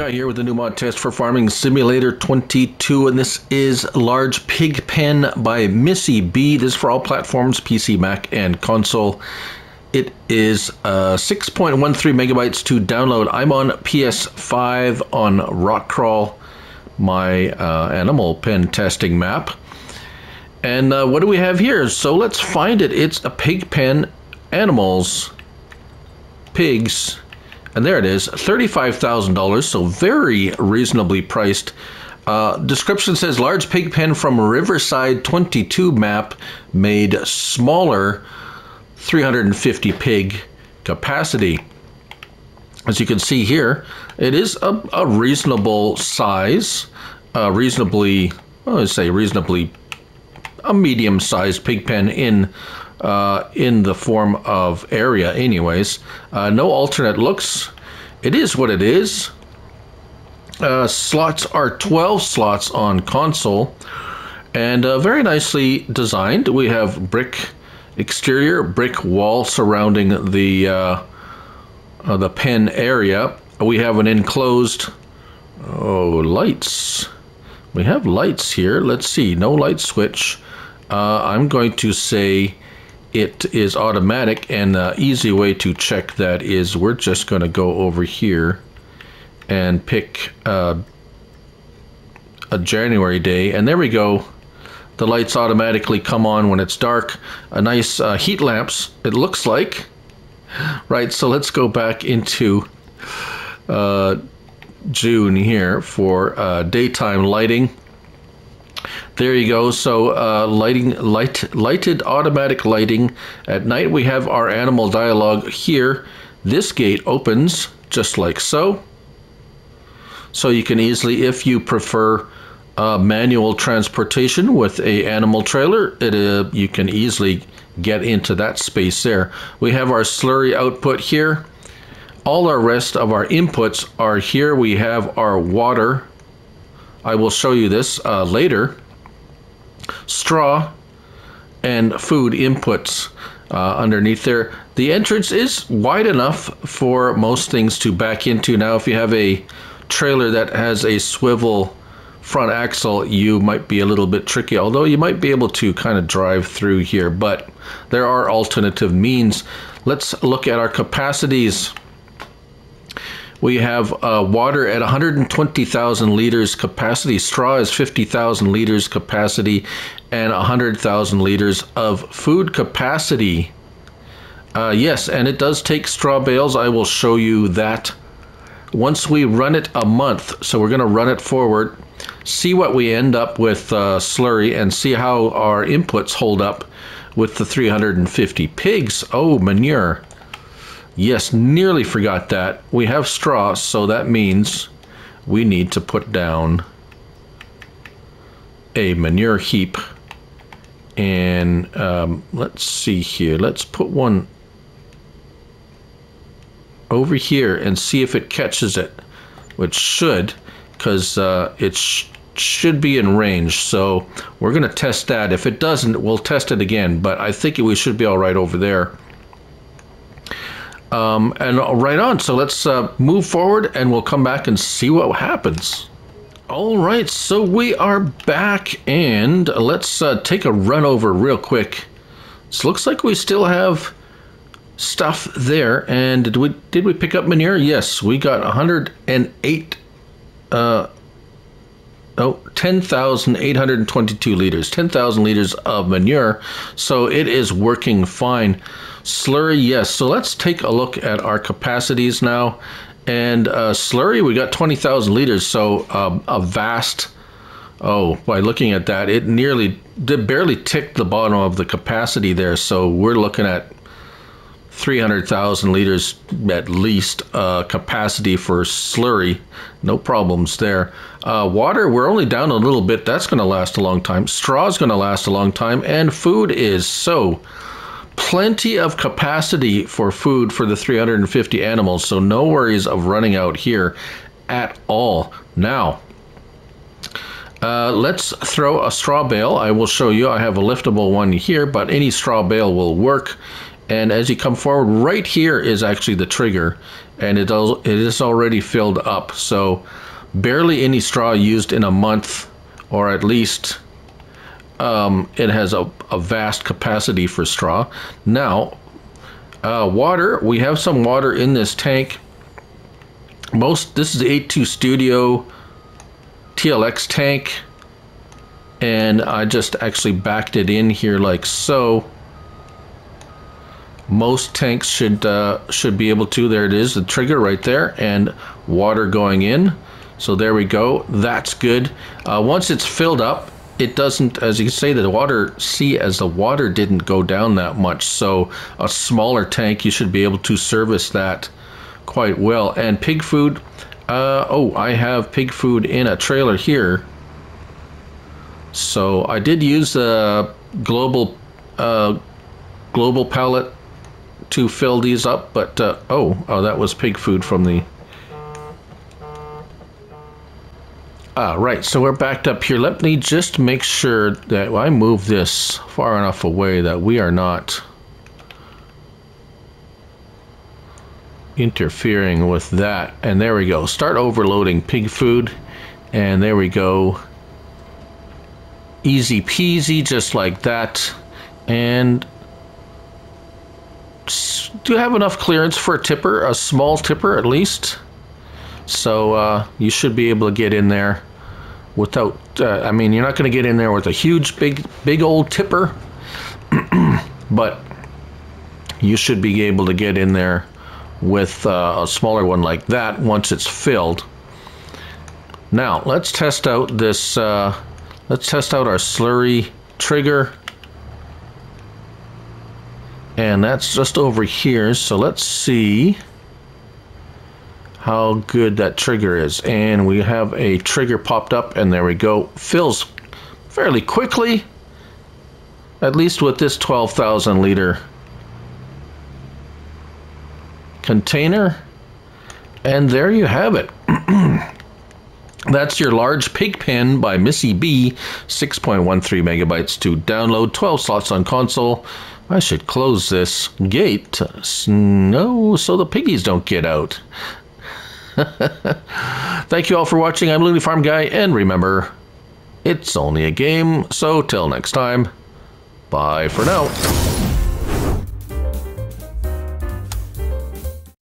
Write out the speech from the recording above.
Guy here with the new mod test for Farming Simulator 22, and this is Large Pig Pen by Missy B. This is for all platforms, PC, Mac, and console. It is uh, 6.13 megabytes to download. I'm on PS5 on Rockcrawl, my uh, animal pen testing map. And uh, what do we have here? So let's find it. It's a pig pen, animals, pigs, and there it is, $35,000, so very reasonably priced. Uh, description says large pig pen from Riverside 22 map made smaller 350 pig capacity. As you can see here, it is a, a reasonable size, uh, reasonably, I would say reasonably, a medium-sized pig pen in uh, in the form of area anyways. Uh, no alternate looks. It is what it is. Uh, slots are 12 slots on console and uh, very nicely designed. We have brick exterior, brick wall surrounding the uh, uh, the pen area. We have an enclosed oh lights. We have lights here. Let's see. No light switch. I'm going to say it is automatic and the easy way to check that is we're just going to go over here and pick uh, a January day and there we go. The lights automatically come on when it's dark. A nice uh, heat lamps it looks like. Right so let's go back into uh, June here for uh, daytime lighting there you go. So uh, lighting, light, lighted automatic lighting. At night we have our animal dialogue here. This gate opens just like so. So you can easily, if you prefer uh, manual transportation with a animal trailer, it, uh, you can easily get into that space there. We have our slurry output here. All our rest of our inputs are here. We have our water. I will show you this uh, later straw and food inputs uh, underneath there. The entrance is wide enough for most things to back into. Now, if you have a trailer that has a swivel front axle, you might be a little bit tricky, although you might be able to kind of drive through here, but there are alternative means. Let's look at our capacities. We have uh, water at 120,000 liters capacity. Straw is 50,000 liters capacity and 100,000 liters of food capacity. Uh, yes, and it does take straw bales. I will show you that once we run it a month. So we're going to run it forward, see what we end up with uh, slurry, and see how our inputs hold up with the 350 pigs. Oh, manure. Yes, nearly forgot that. We have straw, so that means we need to put down a manure heap. And um, let's see here. Let's put one over here and see if it catches it, which should, because uh, it sh should be in range. So we're going to test that. If it doesn't, we'll test it again. But I think we should be all right over there. Um, and right on. So let's uh, move forward and we'll come back and see what happens. All right, so we are back and let's uh, take a run over real quick. So looks like we still have stuff there. And did we did we pick up manure? Yes, we got 108 uh, oh, 10,822 liters, 10,000 liters of manure. So it is working fine. Slurry, yes. So let's take a look at our capacities now. And uh, slurry, we got 20,000 liters. So um, a vast, oh, by looking at that, it nearly did barely tick the bottom of the capacity there. So we're looking at 300,000 liters at least uh, capacity for slurry. No problems there. Uh, water, we're only down a little bit. That's going to last a long time. Straw is going to last a long time. And food is so plenty of capacity for food for the 350 animals. So no worries of running out here at all. Now, uh, let's throw a straw bale. I will show you. I have a liftable one here, but any straw bale will work And as you come forward, right here is actually the trigger, and it, it is already filled up. So barely any straw used in a month, or at least um, it has a, a, vast capacity for straw. Now, uh, water, we have some water in this tank. Most, this is the 82 Studio TLX tank, and I just actually backed it in here like so most tanks should uh, should be able to. There it is, the trigger right there, and water going in. So there we go. That's good. Uh, once it's filled up, it doesn't, as you can say, the water, see, as the water didn't go down that much. So a smaller tank, you should be able to service that quite well. And pig food, uh, oh, I have pig food in a trailer here. So I did use the global uh, global pallet to fill these up, but uh, oh, oh, that was pig food from the. Ah, right. So we're backed up here. Let me just make sure that I move this far enough away that we are not interfering with that. And there we go. Start overloading pig food. And there we go. Easy peasy, just like that. And do you have enough clearance for a tipper, a small tipper at least. So uh, you should be able to get in there without, uh, I mean, you're not going to get in there with a huge, big, big old tipper, but you should be able to get in there with uh, a smaller one like that once it's filled. Now, let's test out this, uh, let's test out our slurry trigger and that's just over here so let's see how good that trigger is. And we have a trigger popped up and there we go. Fills fairly quickly at least with this 12,000 liter container. And there you have it. That's your large pig pen by Missy B, 6.13 megabytes to download, 12 slots on console, I should close this gate. No, so the piggies don't get out. Thank you all for watching. I'm Looney Farm Guy, and remember, it's only a game, so till next time, bye for now.